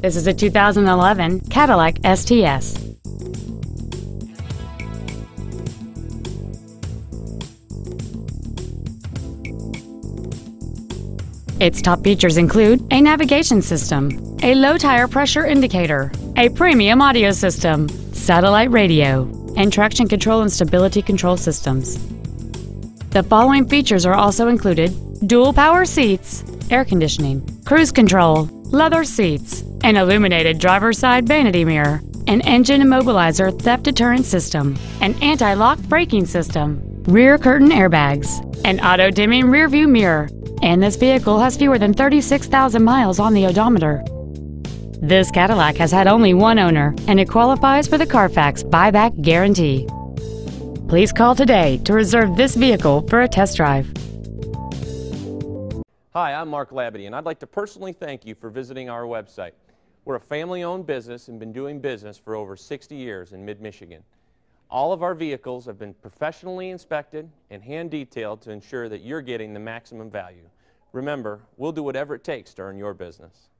This is a 2011 Cadillac STS. Its top features include a navigation system, a low tire pressure indicator, a premium audio system, satellite radio, and traction control and stability control systems. The following features are also included dual power seats, air conditioning, cruise control, leather seats, an illuminated driver's side vanity mirror, an engine immobilizer theft deterrent system, an anti-lock braking system, rear curtain airbags, an auto-dimming rearview mirror, and this vehicle has fewer than 36,000 miles on the odometer. This Cadillac has had only one owner, and it qualifies for the Carfax buyback guarantee. Please call today to reserve this vehicle for a test drive. Hi, I'm Mark Labadie, and I'd like to personally thank you for visiting our website. We're a family-owned business and been doing business for over 60 years in mid-Michigan. All of our vehicles have been professionally inspected and hand detailed to ensure that you're getting the maximum value. Remember, we'll do whatever it takes to earn your business.